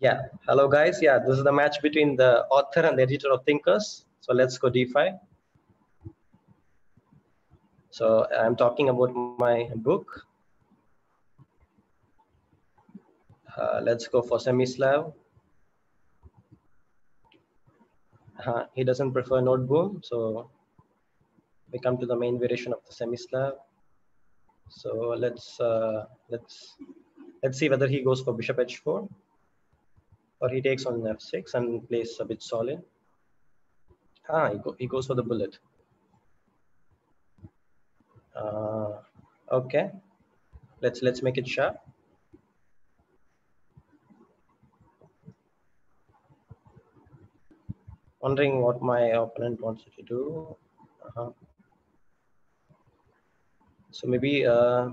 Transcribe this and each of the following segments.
Yeah, hello guys. Yeah, this is the match between the author and the editor of Thinkers. So let's go d5. So I'm talking about my book. Uh, let's go for Semi-Slav. Uh, he doesn't prefer node so we come to the main variation of the Semi-Slav. So let's uh, let's let's see whether he goes for bishop h4 or he takes on f6 and plays a bit solid. Ah, he, go, he goes for the bullet. Uh, okay, let's let's make it sharp. Wondering what my opponent wants to do. Uh -huh. So maybe uh,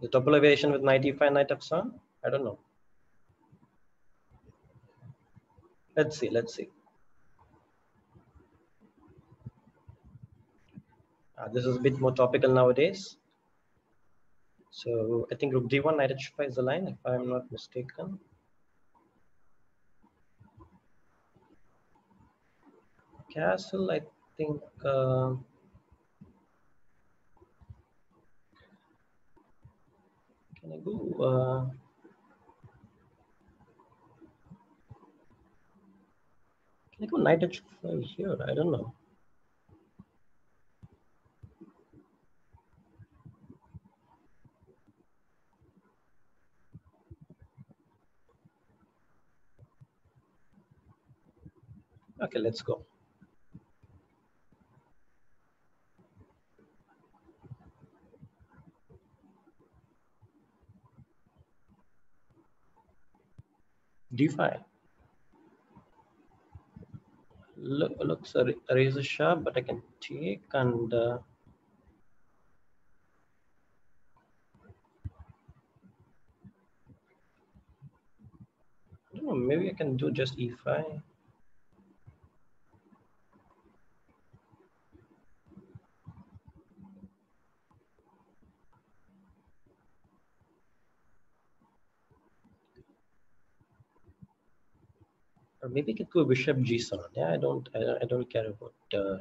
the double elevation with knight e5, knight f7. I don't know. Let's see, let's see. Uh, this is a bit more topical nowadays. So I think rook d1, knight h5 is the line, if I'm not mistaken. Castle, I think. Uh, can I go? Uh, I go knight h5 here? I don't know. Okay, let's go. d5 look, looks a razor sharp, but I can take and uh, I don't know, maybe I can do just e5. Or maybe I could go bishop g7. Yeah, I don't, I don't, I don't care about uh,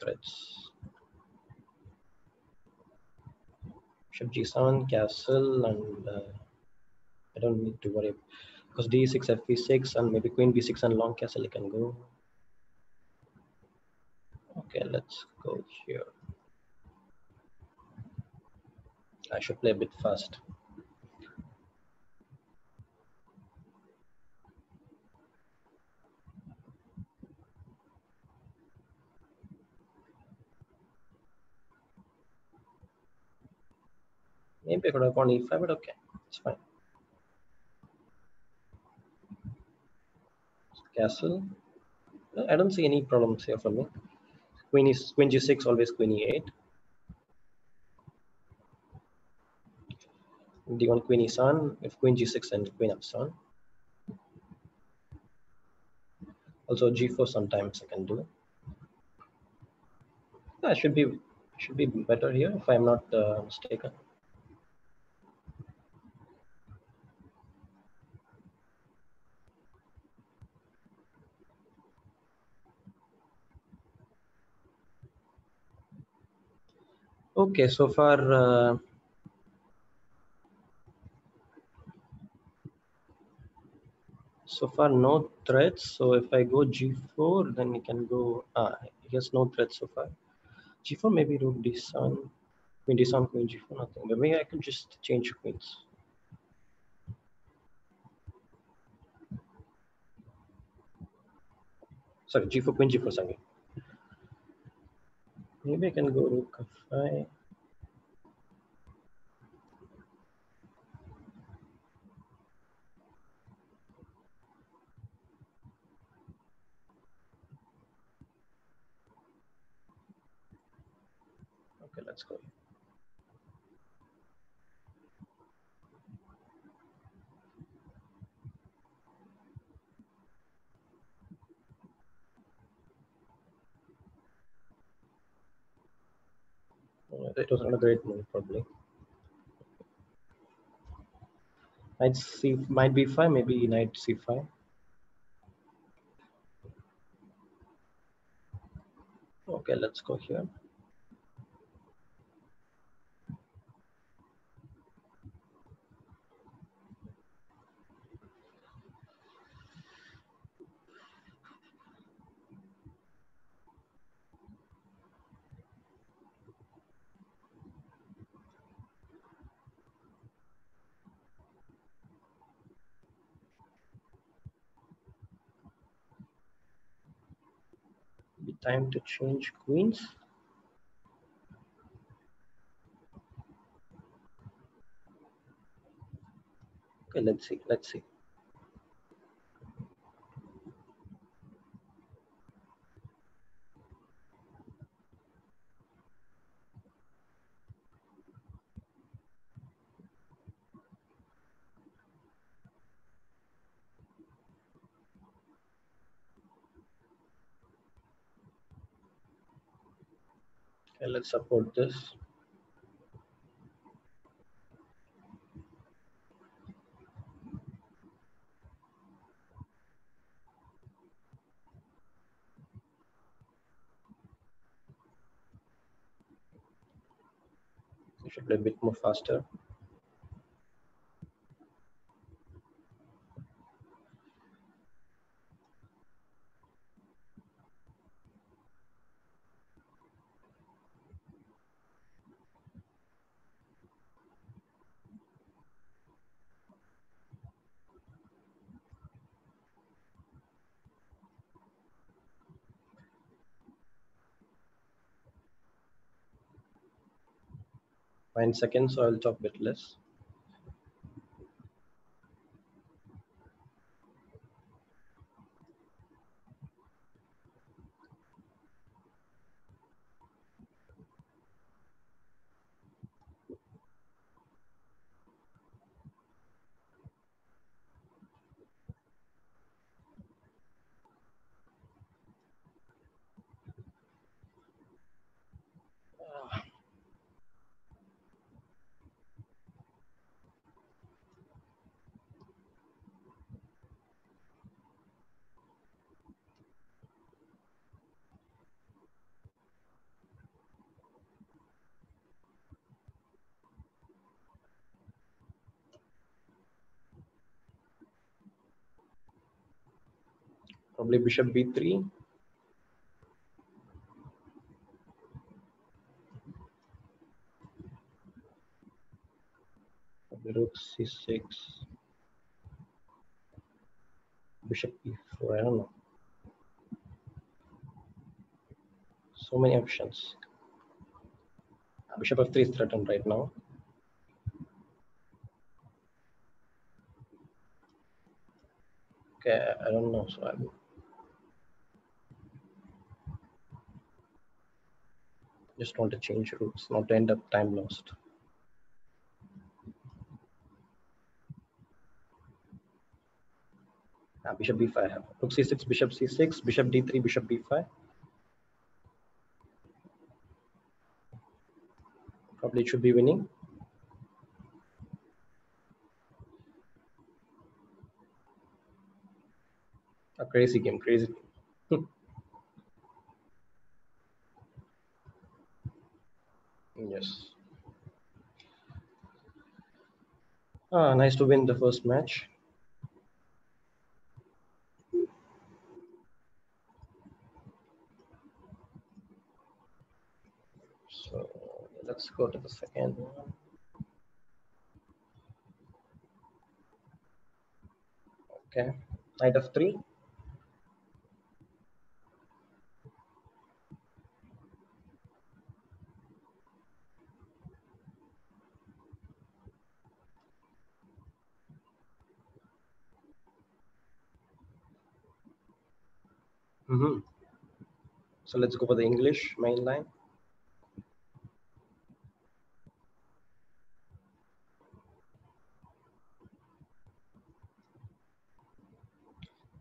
threats. Bishop g7, castle, and uh, I don't need to worry because d6, f6, and maybe queen b6 and long castle can go. Okay, let's go here. I should play a bit fast. Maybe I could have gone e5, but okay, it's fine. Castle. I don't see any problems here for me. Queen is queen g6, always queen e8. d1 queen e7, if queen g6 and queen f7. Also g4 sometimes I can do. Yeah, should be should be better here if I'm not uh, mistaken. Okay, so far uh, so far no threats. So if I go g4, then we can go. Ah, he has no threats so far. G4 maybe rook d7, queen d7, queen g4, nothing. But maybe I can just change queens. Sorry, g4, queen g4, sorry. Maybe I can go rook f5. it was not a great move probably. Knight c might be five maybe knight c5. Okay, let's go here. Time to change queens. Okay, let's see, let's see. Okay, let's support this. You should be a bit more faster. Nine seconds, so I'll talk a bit less. Probably bishop b3. Probably rook c6. Bishop e4, I don't know. So many options. Uh, bishop f3 is threatened right now. Okay, I don't know. So I'm just want to change routes, not to end up time lost. Ah, bishop b5 I have. Rook c6, bishop c6, bishop d3, bishop b5. Probably should be winning. A crazy game, crazy. yes. Ah, nice to win the first match. So let's go to the second one. Okay, knight of three. Mm -hmm. So let's go for the English main line.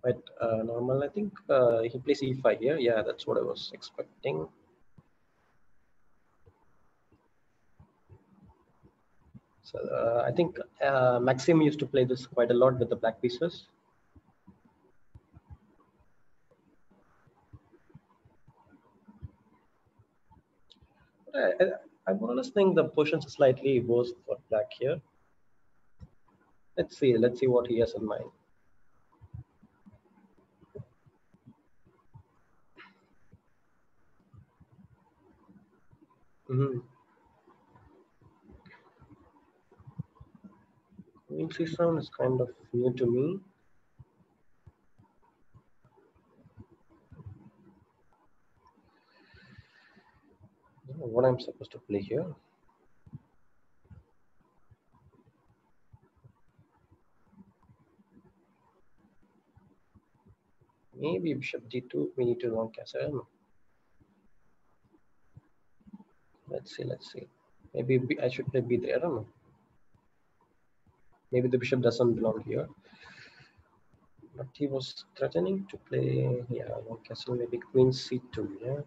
But uh, normal, I think uh, he plays e5 here. Yeah, that's what I was expecting. So uh, I think uh, Maxim used to play this quite a lot with the black pieces. I, I, more or less think the positions are slightly worse for black here. Let's see. Let's see what he has in mind. Mm -hmm. Queen C7 is kind of new to me. What I'm supposed to play here. Maybe bishop d2, we need to long castle. Let's see, let's see. Maybe I should play b3, I don't know. Maybe the bishop doesn't belong here. But he was threatening to play, yeah, long castle, maybe queen c2, yeah.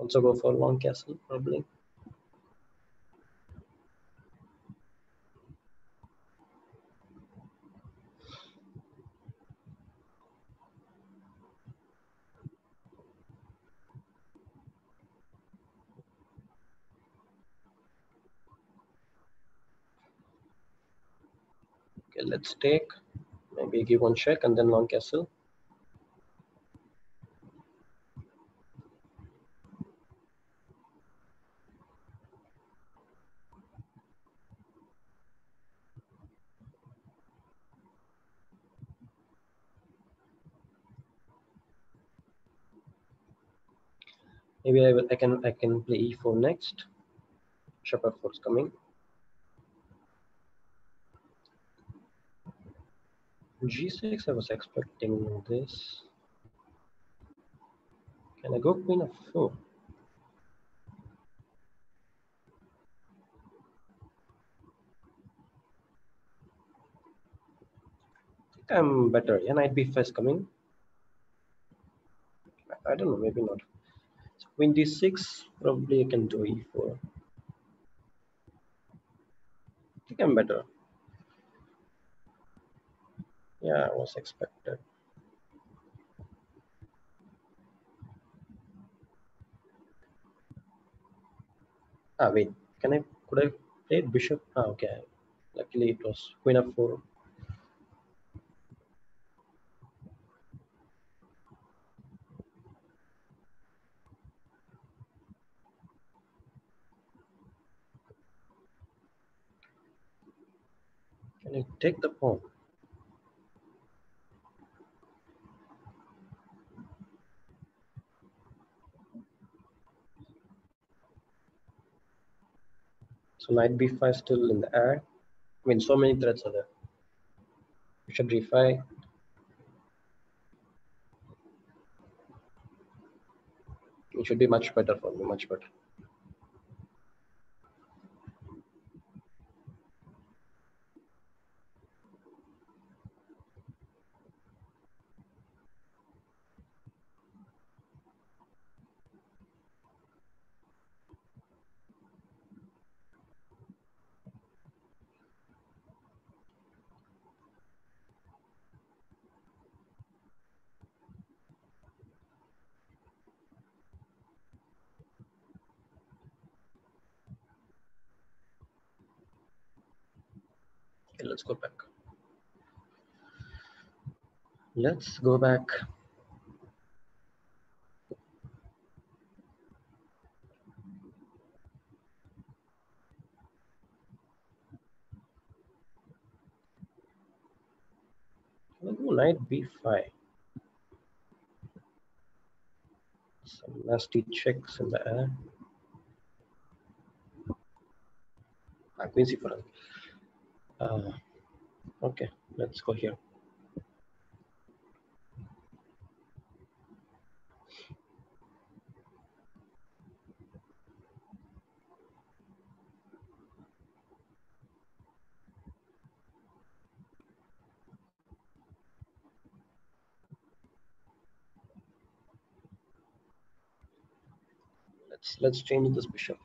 Also go for long castle, probably. Okay, let's take maybe give one check and then long castle. Maybe I, will, I can I can play e4 next. Bishop f4 is coming. g6 I was expecting this. Can I go queen f4? I think I'm better. Yeah, knight b5 is coming. I don't know, maybe not queen d6 probably I can do e4 I think I'm better. Yeah I was expected. Ah wait can I could I play bishop? Ah okay. Luckily it was queen f4 You take the pawn? So knight b5 still in the air. I mean, so many threats are there. Bishop g5. It should be much better for me, much better. Okay, let's go back. Let's go back. Go knight b5. Some nasty checks in the air. Ah, queen c4. Uh, okay, let's go here. Let's let's change this bishop.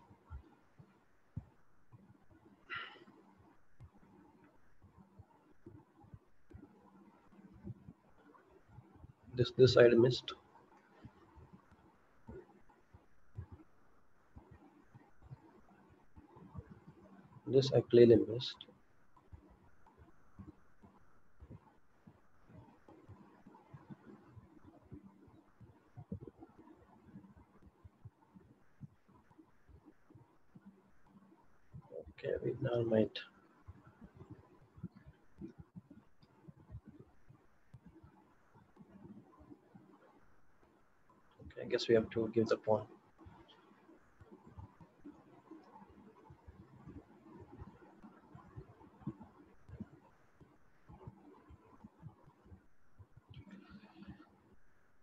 This I missed. This I clearly missed. Okay, we now might. Okay, I guess we have to give the pawn.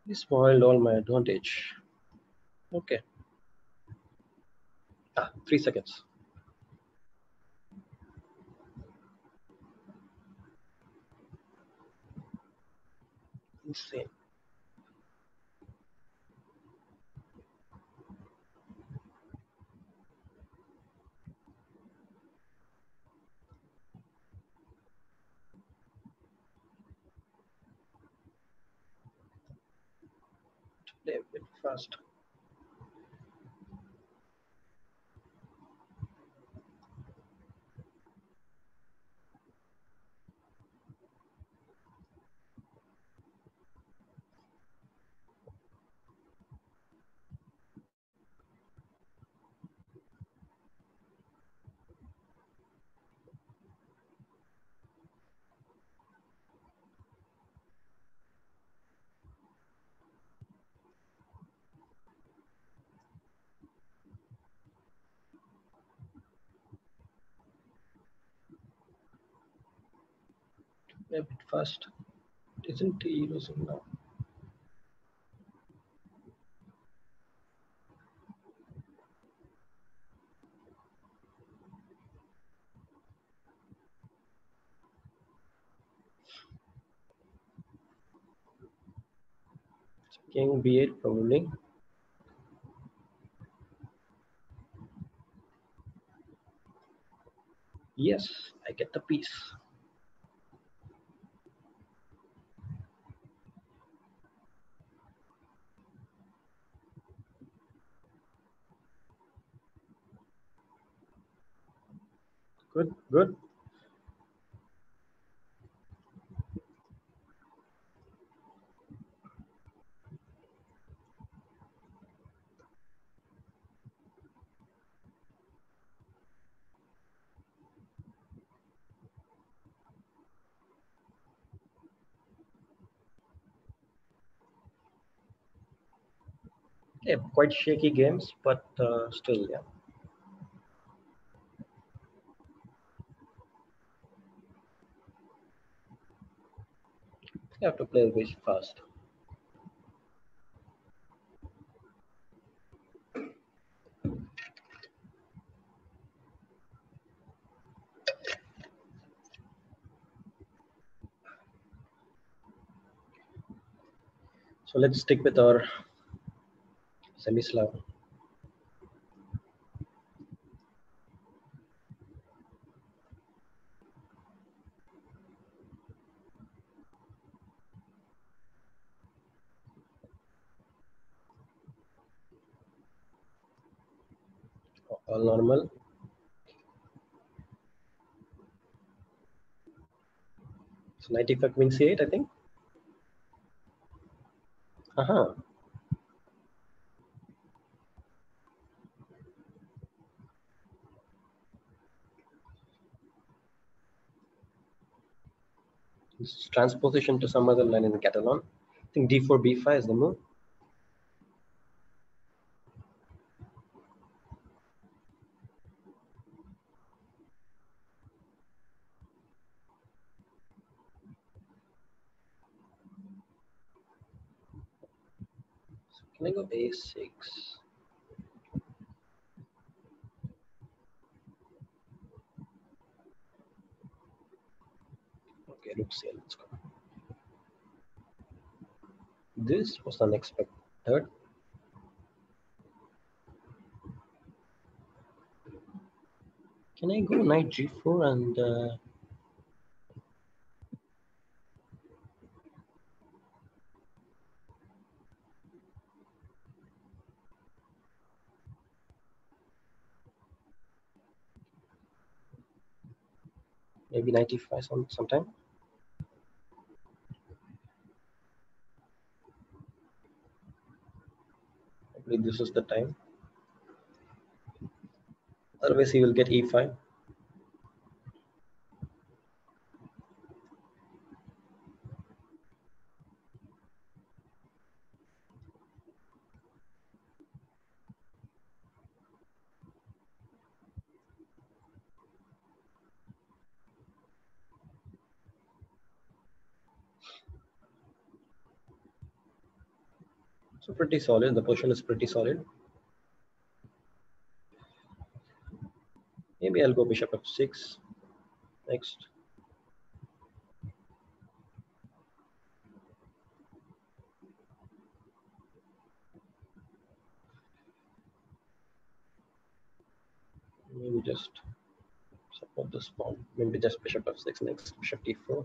He spoiled all my advantage. Okay. Ah, three seconds. Insane. Play a bit fast. Fast. Isn't he losing now? King B8 probably. Yes, I get the piece. Good, good. Yeah, quite shaky games, but uh, still, yeah. You have to play very first. So let's stick with our semi-Slav. All normal. So 95 queen c8, I think. Uh-huh. This transposition to some other line in Catalan. I think d4, b5 is the move. So can I go a6? Okay, rook c, let's go. This was unexpected. Can I go knight g4 and uh, maybe 95 some sometime. Believe this is the time. Otherwise, he will get e5. So pretty solid. The position is pretty solid. Maybe I'll go bishop f6 next. Maybe just support this pawn. Maybe just bishop f6 next, bishop d4.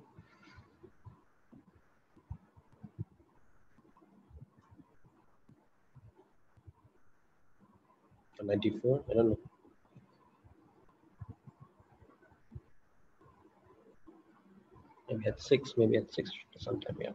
94. I don't know. Maybe at six, maybe at six sometime, yeah.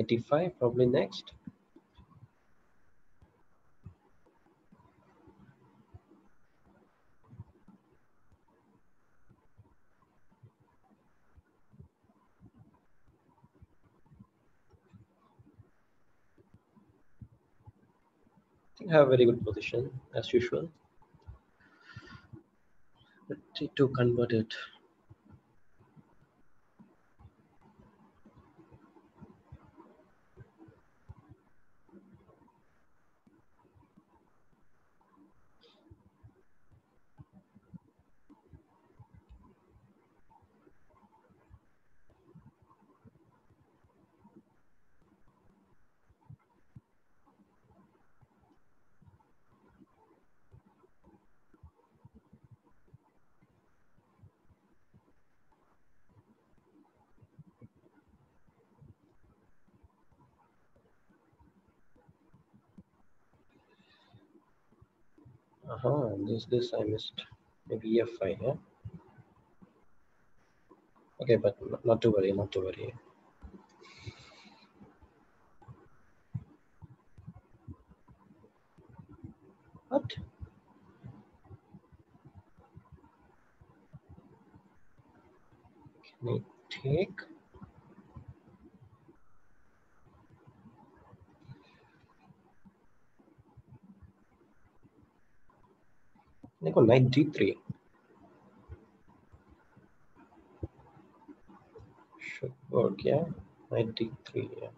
Eighty-five, probably next. I think I have a very good position as usual. But to convert it. This this I missed. Maybe F5, yeah. Okay, but not, to worry, not to worry. What? Can I take? I go knight d3. Should work, yeah. Knight d3, yeah.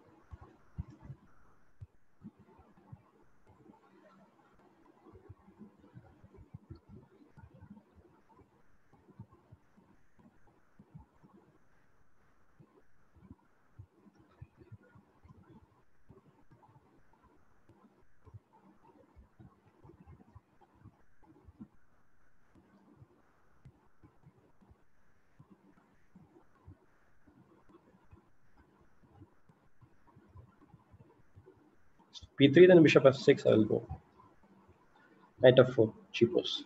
B3 then bishop f6 I will go. Knight f4, cheapos.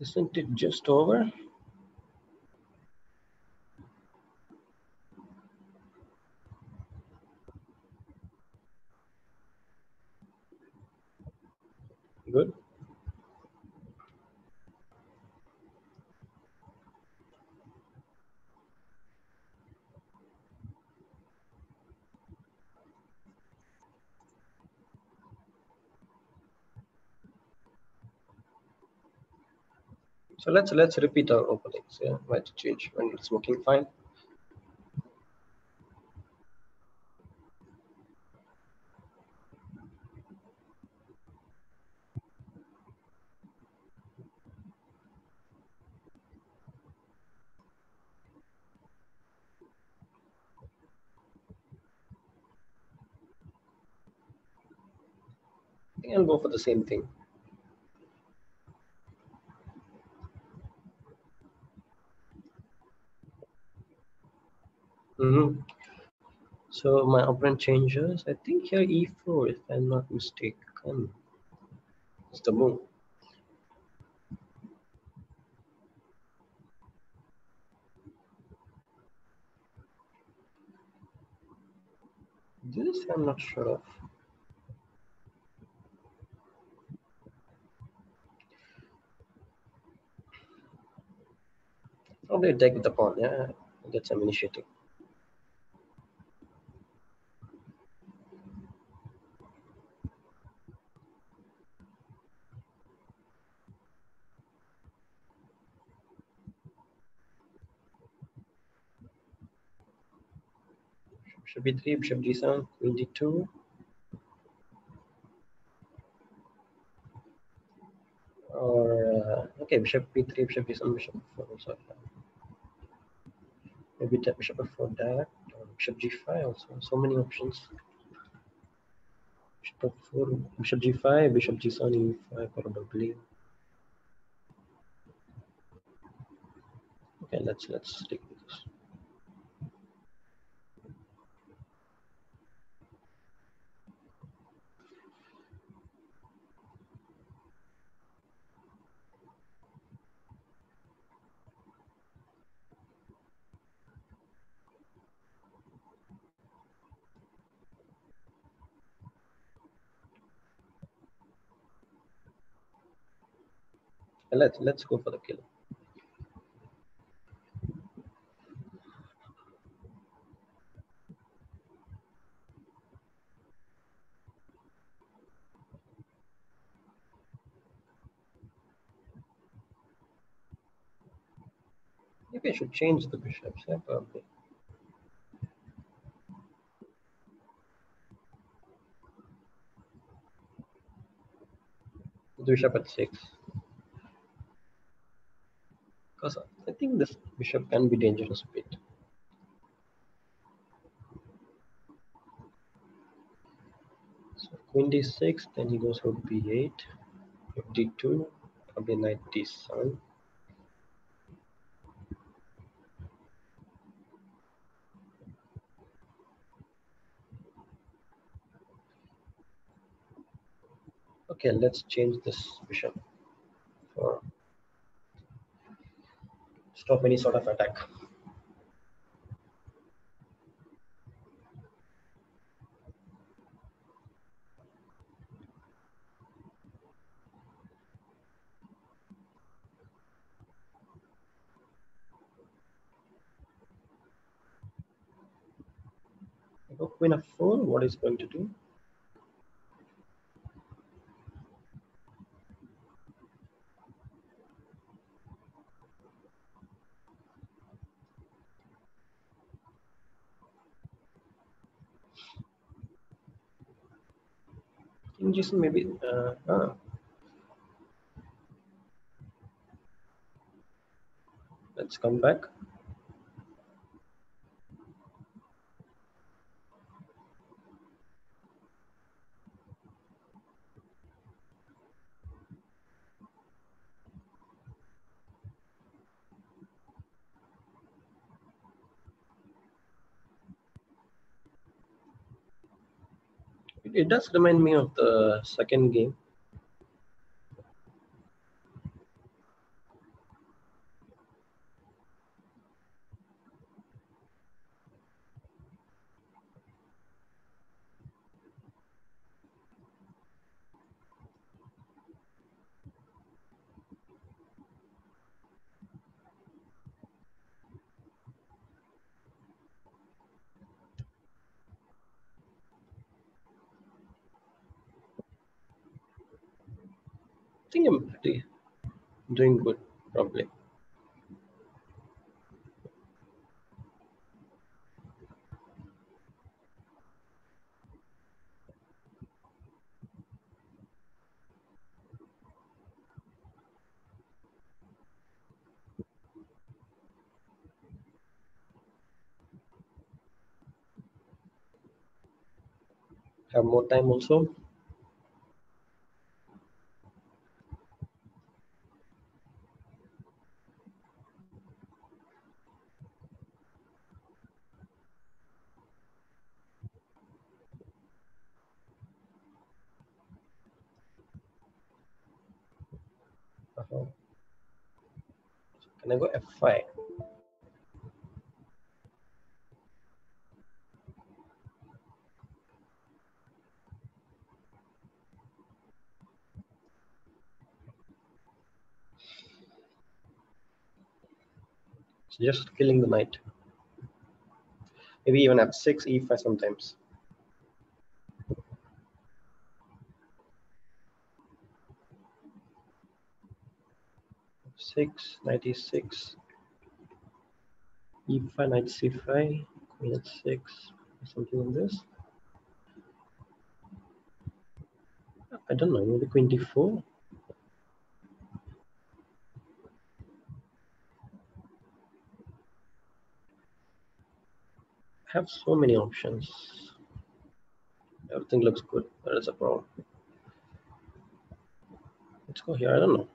Isn't it just over? Good. So let's let's repeat our openings. Yeah, to change when it's working fine. I'll go for the same thing. Mm -hmm. So my opponent changes. I think here e4, if I'm not mistaken. It's the move. This I'm not sure of. Probably take the pawn, yeah. Get some initiative. Bishop b3, bishop d7, queen d2. Or, uh, okay, bishop b3, bishop d7, bishop f4 also. Maybe that bishop f4 that, or bishop g5 also. So many options. Bishop f4, bishop g5, bishop g7, e5 probably. Okay, let's let's stick with this. Let's let's go for the kill. Maybe I should change the bishops, yeah, probably. Bishop at six because I think this bishop can be dangerous bit. So queen d6, then he goes for b8, d2, probably knight d7. Okay, let's change this bishop for stop any sort of attack. Queen of 4, what is going to do? Just maybe uh, uh, let's come back it does remind me of the second game. Think I'm pretty doing good, probably. Have more time also. F5? It's just killing the knight. Maybe even F6, E5 sometimes. Six, knight e6, e5, knight c5, queen h6, something like this. I don't know, maybe queen d4. I have so many options. Everything looks good. That is a problem. Let's go here. I don't know.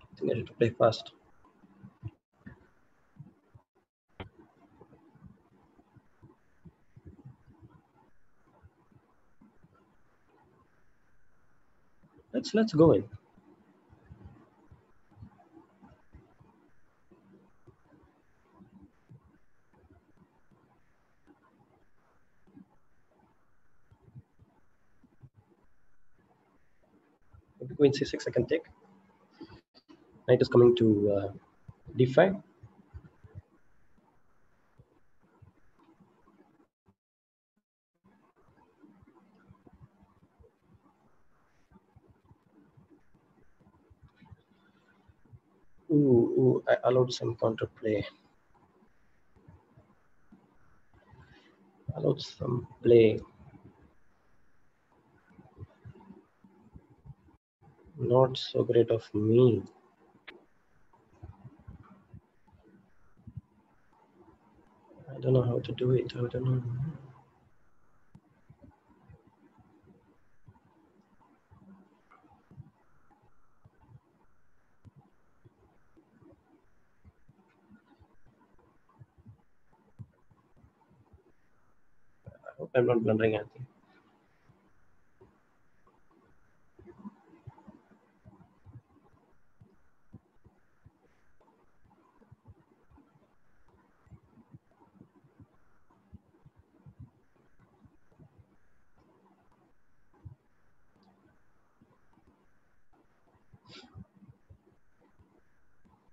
I think I need to play fast. Let's let's go in. Queen c6 I can take. Knight is coming to uh, d5. Ooh, ooh, I allowed some counterplay. Allowed some play. Not so great of me. I don't know how to do it. I don't know. I hope I'm not blundering anything.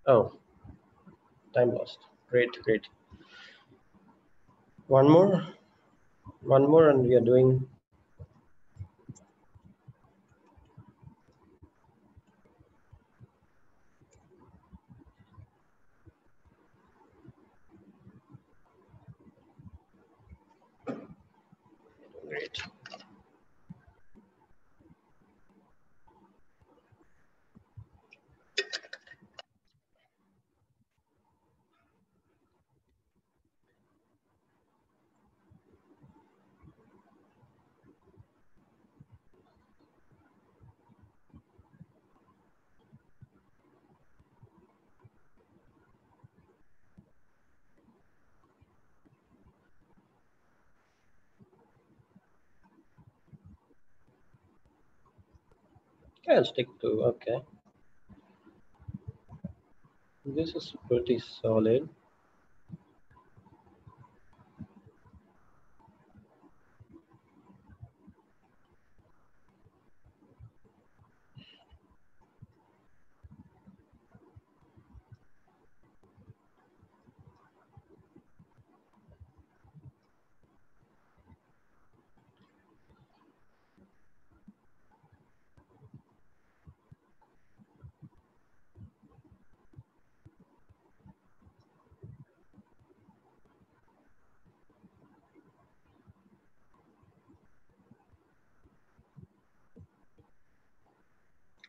Oh, time lost. Great, great. One more, one more, and we are doing. I'll stick to okay. This is pretty solid.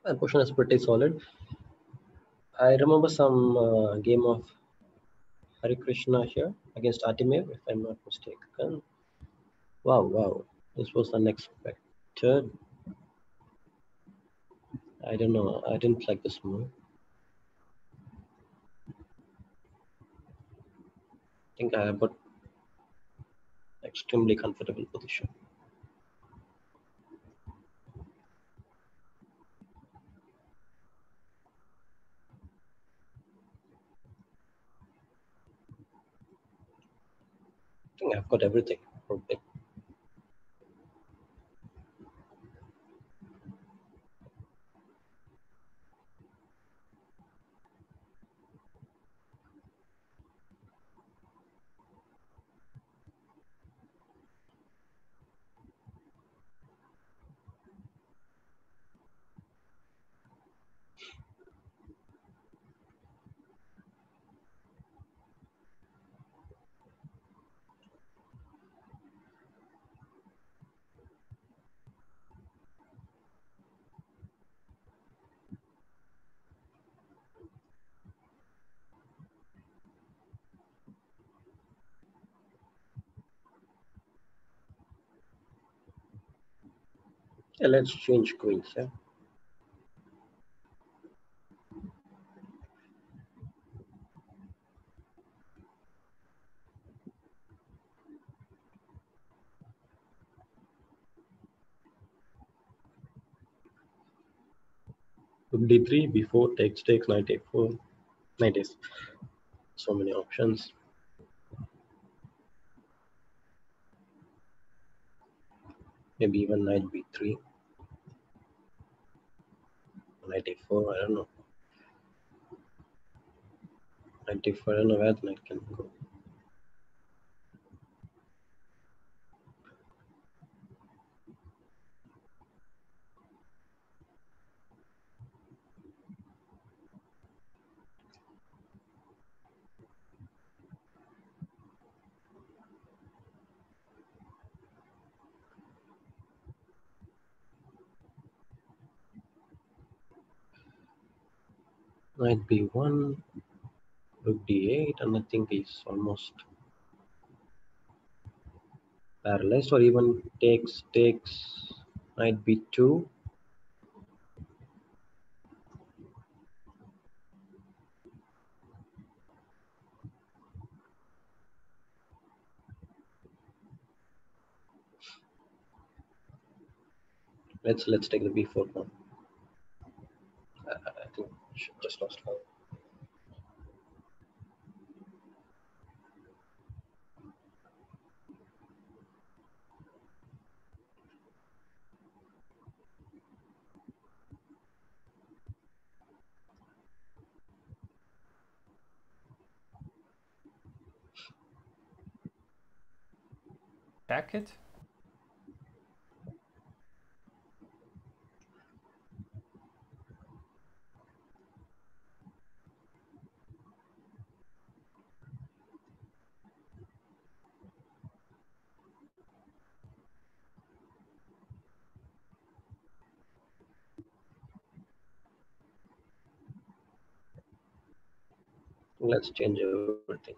That position is pretty solid. I remember some uh, game of Harikrishna here against Artemiev, if I'm not mistaken. Wow, wow, this was unexpected. I don't know, I didn't like this move. I think I have got extremely comfortable position. Think I've got everything. Okay. Yeah, let's change queens. Yeah. Rook d3, b4, takes, takes, knight a4, knight is so many options. Maybe even knight b3, knight a4, I don't know. 94, I don't know where the knight can go. Knight b1, rook d8, and I think he's almost paralyzed or even takes takes knight b2 let's let's take the b4 now just lost one Check let's change everything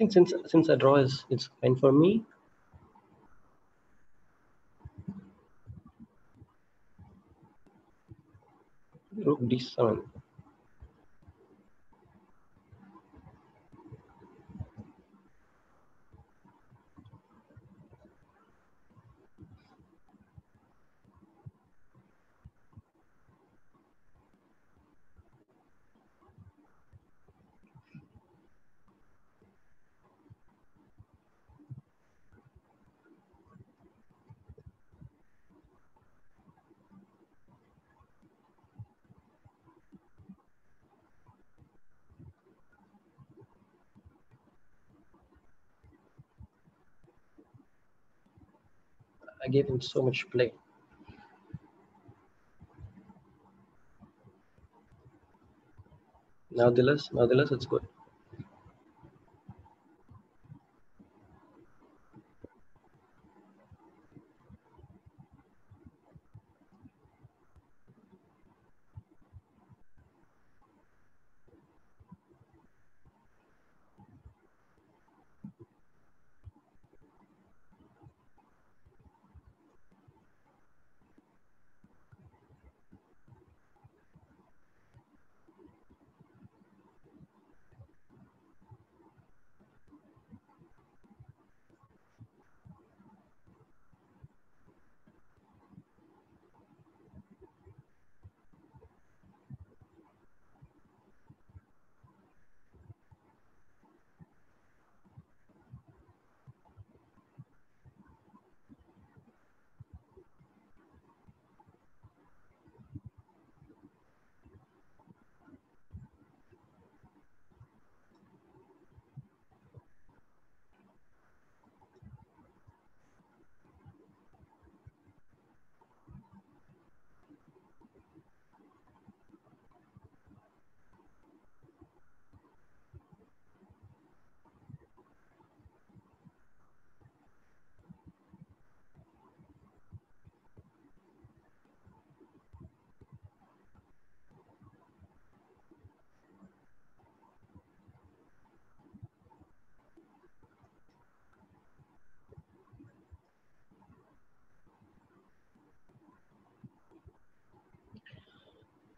think since since a draw is it's fine for me. Rook d7. I gave him so much play. Now Dilas, now Dilas, it's good.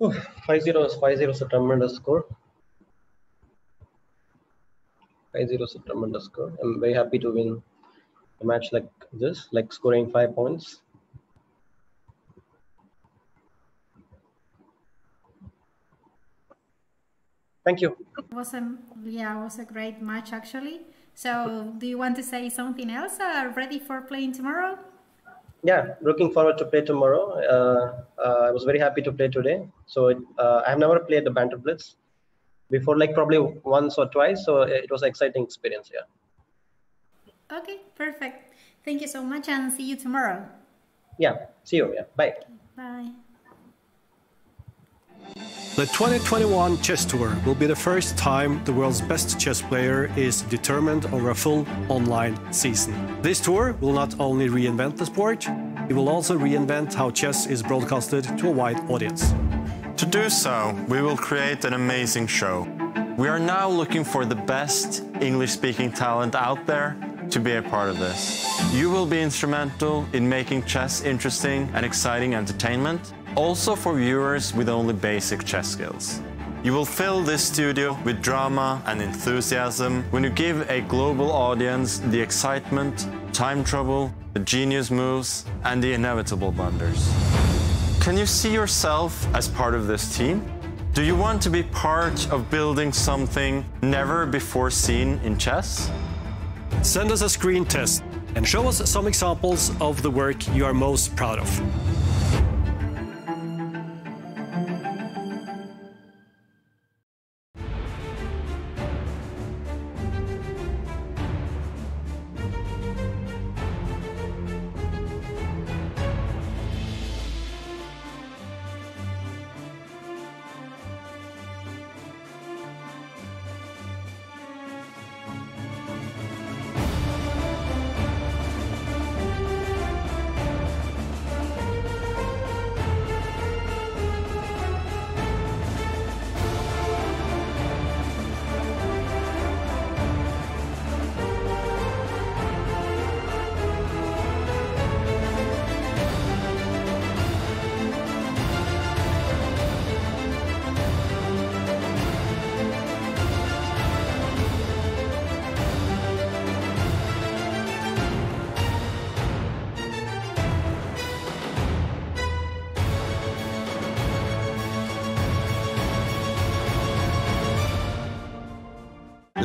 Oh, 5-0 is 5-0 is a tremendous score. 5-0 is a tremendous score. I'm very happy to win a match like this, like scoring five points. Thank you. It was a yeah, it was a great match actually. So, do you want to say something else? Are ready for playing tomorrow? Yeah, looking forward to play tomorrow. Uh, uh, I was very happy to play today. So uh, I have never played the Banter Blitz before, like probably once or twice. So it was an exciting experience. Yeah. Okay, perfect. Thank you so much, and see you tomorrow. Yeah, see you. Yeah, bye. Bye. The 2021 Chess Tour will be the first time the world's best chess player is determined over a full online season. This tour will not only reinvent the sport, it will also reinvent how chess is broadcasted to a wide audience. To do so, we will create an amazing show. We are now looking for the best English speaking talent out there to be a part of this. You will be instrumental in making chess interesting and exciting entertainment also for viewers with only basic chess skills. You will fill this studio with drama and enthusiasm when you give a global audience the excitement, time trouble, the genius moves, and the inevitable blunders. Can you see yourself as part of this team? Do you want to be part of building something never before seen in chess? Send us a screen test and show us some examples of the work you are most proud of.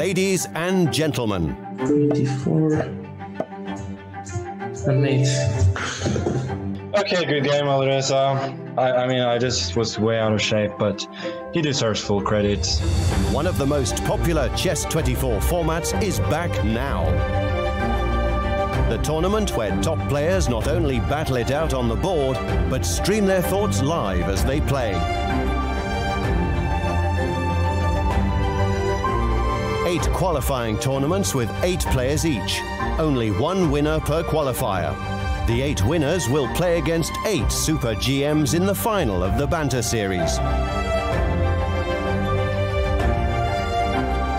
Ladies and gentlemen. 24. Amazing. Okay, good game, Alireza. I, I mean, I just was way out of shape, but he deserves full credit. One of the most popular Chess 24 formats is back now. the tournament where top players not only battle it out on the board, but stream their thoughts live as they play. Qualifying tournaments with eight players each. Only one winner per qualifier. The eight winners will play against eight Super GMs in the final of the Banter Series.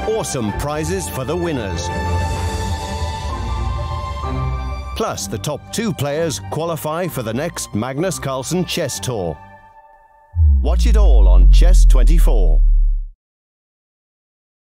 Awesome prizes for the winners. Plus, the top two players qualify for the next Magnus Carlsen Chess Tour. Watch it all on Chess 24.